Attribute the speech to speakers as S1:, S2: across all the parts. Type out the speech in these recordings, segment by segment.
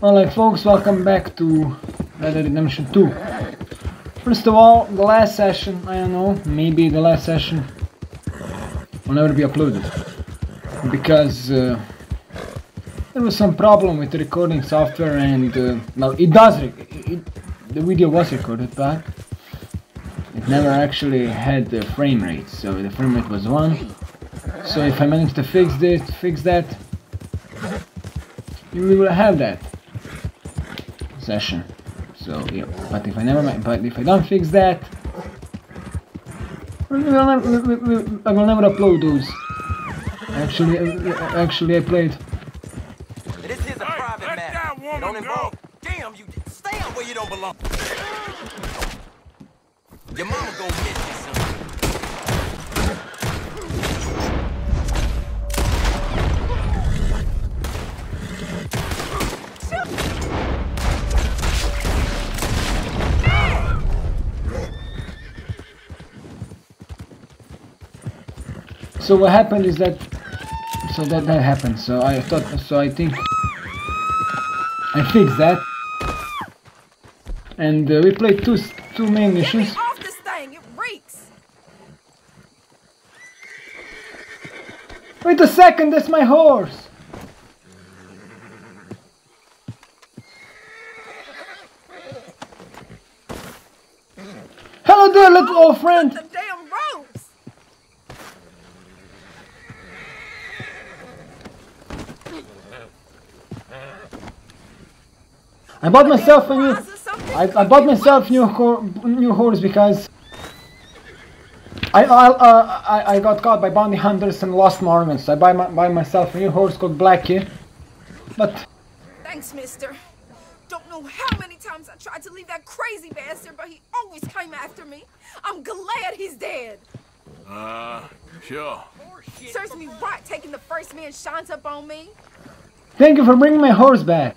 S1: Alright folks, welcome back to Red Dead Redemption 2. First of all, the last session, I don't know, maybe the last session will never be uploaded. Because uh, there was some problem with the recording software and, uh, well, it does, it, it, the video was recorded, but it never actually had the frame rate, so the frame rate was 1. So if I manage to fix this, fix that, we will have that session. So yeah, but if I never, but if I don't fix that, I will never, I will never upload those. Actually, uh, actually, I played.
S2: This is a private
S3: let
S2: matter.
S3: that woman
S2: don't involve.
S3: go.
S2: Damn you! Stay out where you don't belong. Your mama gonna get
S1: So what happened is that, so that that happened. So I thought, so I think I fixed that, and uh, we played two two main missions.
S4: off this thing! It reeks!
S1: Wait a second, that's my horse. Hello there, little old friend.
S4: The damn ropes!
S1: I bought myself a new.
S4: Fries or something?
S1: I, I bought myself new ho new horse because I I, uh, I I got caught by bounty hunters and lost my ornaments. So I buy my, buy myself a new horse called Blackie, but
S4: Thanks, mister. Don't know how many times I tried to leave that crazy bastard, but he always came after me. I'm glad he's dead.
S3: Uh, sure.
S4: Serves me right taking the first man shines up on me.
S1: thank you for bringing my horse back.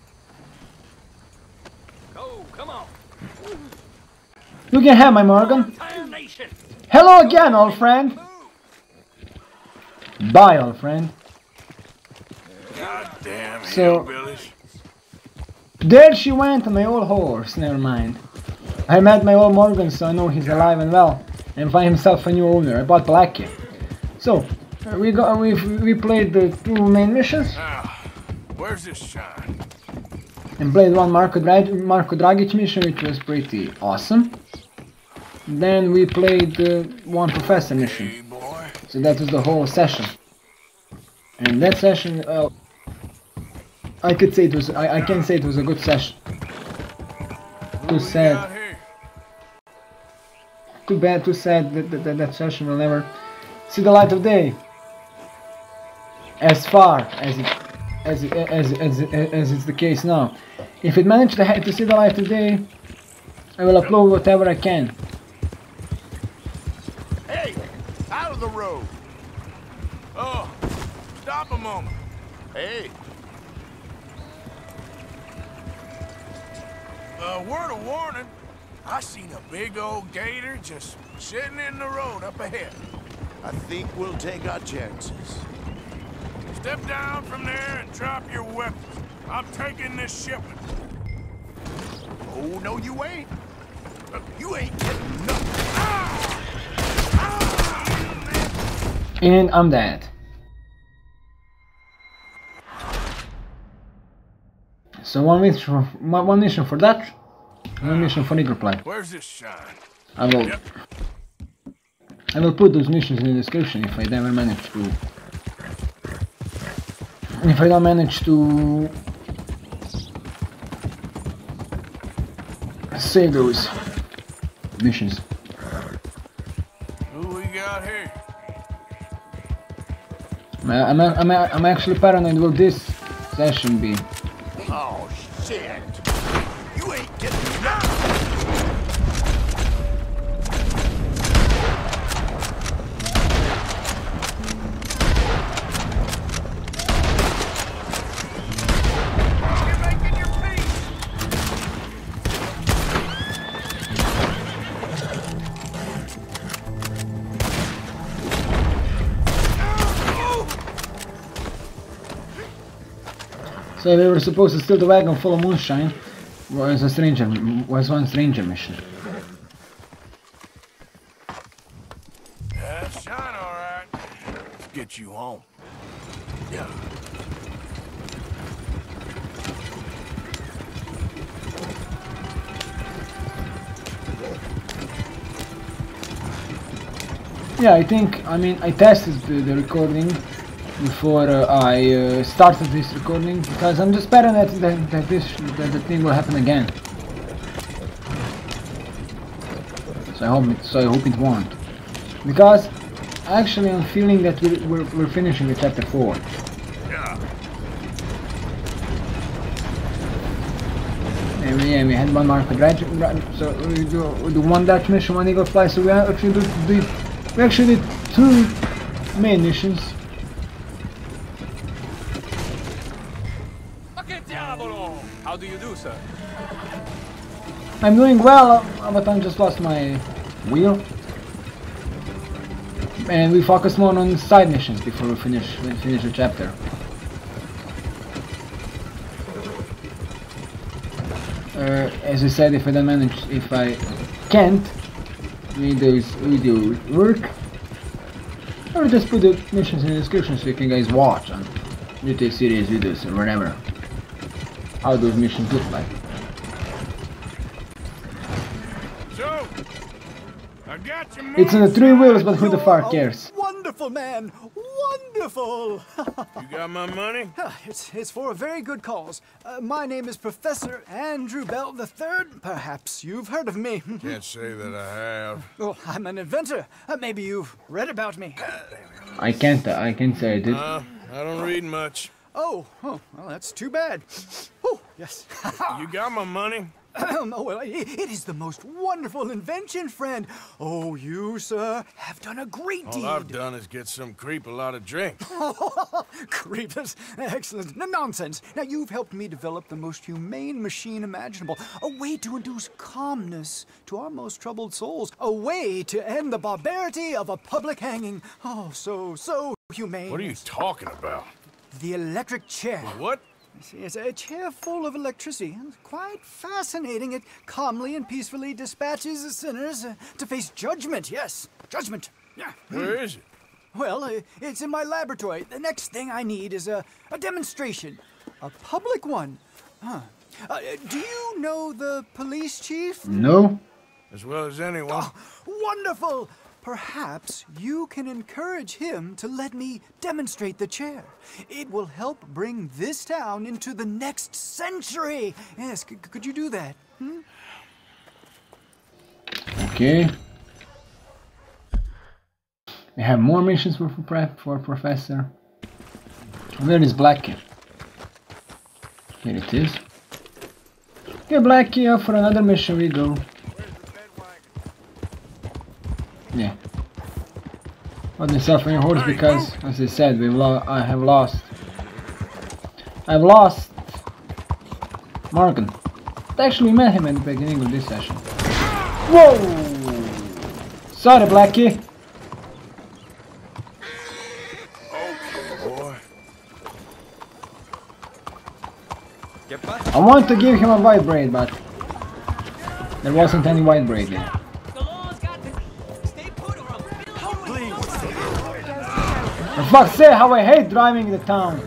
S1: You can have my Morgan. Hello again, old friend. Bye, old friend.
S3: God damn
S1: So-
S3: hillbillies.
S1: There she went on my old horse. Never mind. I met my old Morgan, so I know he's alive and well, and find himself a new owner. I bought Blackie. So we got we we played the two main missions
S3: Ah, where's this shine?
S1: And played one Marko, Dra- Marko Dragic mission, which was pretty awesome. Then we played uh, one Professor mission. So that was the whole session. And that session, uh, I could say it was, I, I can say it was a good session. Too sad. Too bad, too sad that that, that, that session will never see the light of day. As far as it, as as as as it's the case now. If it managed to, to see the light today, I will upload whatever I can.
S3: Hey, out of the road. Oh, stop a moment. Hey. A word of warning. I seen a big old gator just sitting in the road up ahead.
S5: I think we'll take our chances.
S3: Step down from there and drop your weapons. I'm taking this shipment.
S5: Oh, no, you ain't. You ain't getting nothing.
S1: And I'm dead. So one mission, for, one one mission for that, one mission for Eagle Fly.
S3: Where's this shine?
S1: I will
S3: Yep.
S1: I will put those missions in the description if I never manage to if I don't manage to save those missions.
S3: Who we got here?
S1: I'm, I'm, I'm, I'm actually paranoid will this session be.
S5: Oh, shit.
S1: So we were supposed to steal the wagon full of moonshine. Was a stranger was one stranger mission.
S3: Yeah, shine all right. Let's get you home. Yeah.
S1: Yeah, I think, I mean, I tested the, the recording before uh, I uh, started this recording because I'm just paranoid that, that this that the thing will happen again. So I hope it, so I hope it won't. Because actually I'm feeling that we're, we're, we're finishing the chapter 4.
S3: Yeah.
S1: We, yeah, we had one Marko Dragic, so we do, we do one Dutch mission, one Eagle Fly, so we actually do we actually did two main missions.
S2: How do you do, sir?
S1: I'm doing well, but I just lost my wheel. And we focus more on side missions before we finish we finish the chapter. Uh, as I said, if I don't manage, if I can't, make videos video work, or just put the missions in the description so you can guys watch on YouTube series videos or whatever. How those missions look like.
S3: So, I got you.
S1: It's on the three wheels, but who the fuck cares?
S6: Wonderful man, wonderful.
S3: You got my money?
S6: it's it's for a very good cause. Uh, my name is Professor Andrew Bell III. Perhaps you've heard of me.
S3: Can't say that I have.
S6: Oh, I'm an inventor. Uh, maybe you've read about me.
S1: I can't. I can't say I did.
S3: Uh, I don't read much.
S6: Oh, oh, well, that's too bad. Yes.
S3: You got my money?
S6: oh, well, it, it is the most wonderful invention, friend. Oh, you, sir, have done a great
S3: All
S6: deed.
S3: All I've done is get some creep a lot of drink.
S6: Creepers. Excellent. No nonsense. Now, you've helped me develop the most humane machine imaginable. A way to induce calmness to our most troubled souls. A way to end the barbarity of a public hanging. Oh, so, so humane.
S3: What are you talking about?
S6: The electric chair.
S3: What?
S6: See, It's a chair full of electricity. It's quite fascinating. It calmly and peacefully dispatches sinners uh, to face judgment. Yes, judgment. Yeah.
S3: Where is it?
S6: Well, uh, it's in my laboratory. The next thing I need is a, a demonstration. A public one. Huh. Uh, do you know the police chief?
S1: No.
S3: As well as anyone.
S6: Wonderful! Perhaps you can encourage him to let me demonstrate the chair. It will help bring this town into the next century. Yes, could you do that? Hmm?
S1: Okay. We have more missions for for, for Professor. Where is Blackie? Here it is. Okay, Blackie, for another mission we go. Yeah. On your horse because, as I said, we lo I have lost. I've lost Morgan. Actually, we met him at the beginning of this session. Whoa! Sorry, Blackie. I want to give him a white braid, but there wasn't any white braid there. Fuck's sake, how I hate driving in the town.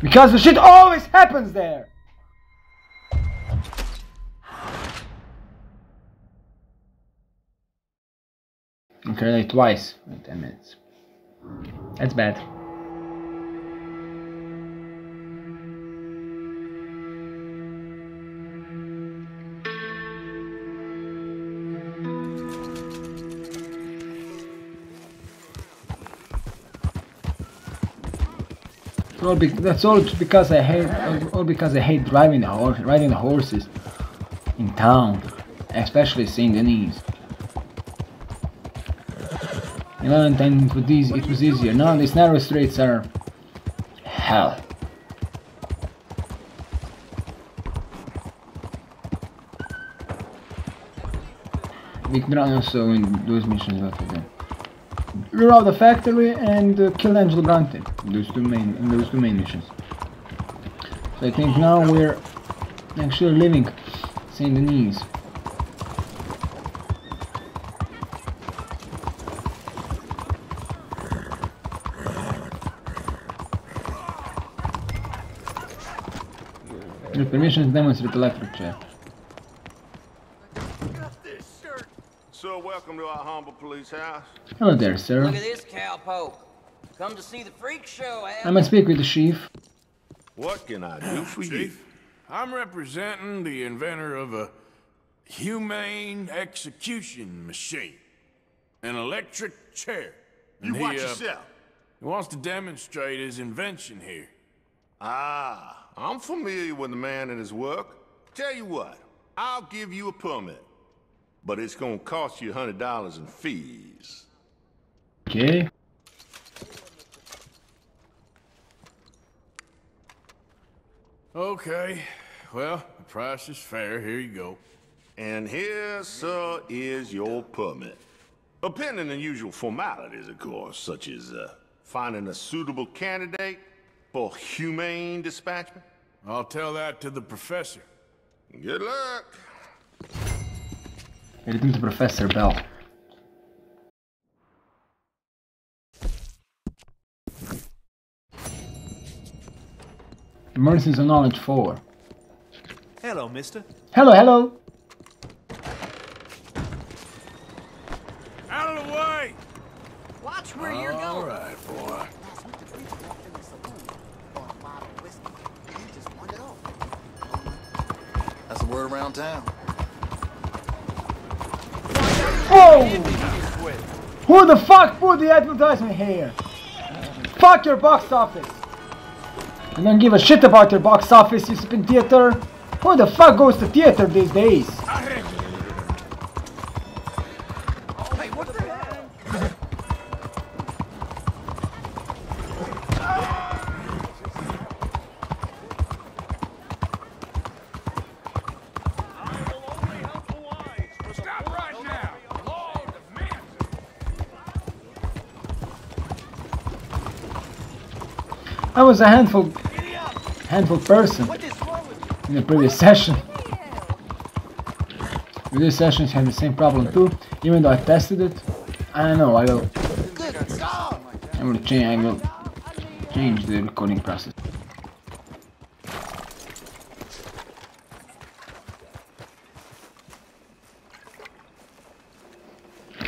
S1: Because the shit always happens there. Okay, twice in 10 minutes. That's bad. All be- that's all because I hate all because I hate driving the horse, riding the horses in town, especially Denis. You know, and then for these it was easier. Now these narrow streets are hell. We can also in those missions we do. Rob the factory and uh, kill Angelo Bronte. Those two main, those two main missions. So I think now we're actually leaving Saint Denis. With permission to demonstrate electric chair.
S7: So welcome to our humble police house.
S1: Hello there, sir.
S2: Look at this cowpoke. Come to see the freak show, eh?
S1: I must speak with the chief.
S7: What can I do for you?
S3: Chief, I'm representing the inventor of a humane execution machine. An electric chair.
S7: You
S3: And
S7: watch
S3: he, uh,
S7: yourself.
S3: He wants to demonstrate his invention here.
S7: Ah, I'm familiar with the man and his work. Tell you what, I'll give you a permit. But it's gonna cost you a hundred dollars in fees.
S1: Okay.
S3: Okay, well, the price is fair. Here you go.
S7: And here, sir, is your permit. Pending the usual formalities, of course, such as uh, finding a suitable candidate for humane dispatchment.
S3: I'll tell that to the professor.
S7: Good luck.
S1: Everything to Professor Bell. Mercies on knowledge 4.
S5: Hello, mister.
S1: Hello, hello!
S3: Out of the way!
S2: Watch where you're going.
S3: right, boy.
S4: That's the word around town.
S1: Who the fuck put the advertisement here? Fuck your box office! I don't give a shit about your box office, you spin theater. Who the fuck goes to theater these days?
S3: Stop
S1: was a handful handful person in the previous session. Previous sessions had the same problem too, even though I tested it. I don't know, I will I will change I will change the recording process.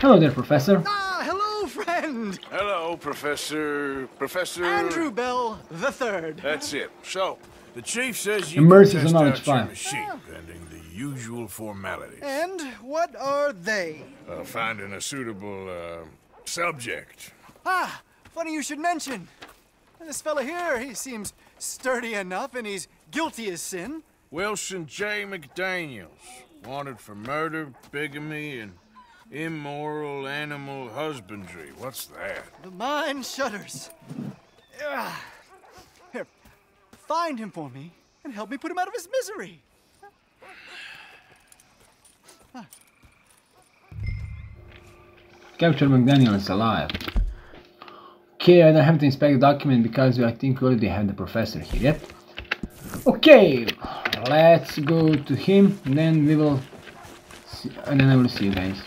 S1: Hello there, Professor.
S6: Hello,
S3: Professor... Professor...
S6: Andrew Bell the Third.
S3: That's it. So, the chief says you
S1: Emergency
S3: can test
S1: knowledge
S3: out your
S1: file.
S3: machine, pending the usual formalities.
S6: And what are they?
S3: Uh, finding a suitable, uh, subject.
S6: Ah, funny you should mention. This fella here, he seems sturdy enough and he's guilty as sin.
S3: Wilson J. McDaniels, wanted for murder, bigamy, and immoral animal husbandry. What's that?
S6: The mind shudders. Here, find him for me and help me put him out of his misery.
S1: Capture McDaniel is alive. Okay, I don't have to inspect the document because I think we already have the professor here. Yep. Okay, let's go to him, then we will see, and then I will see you guys.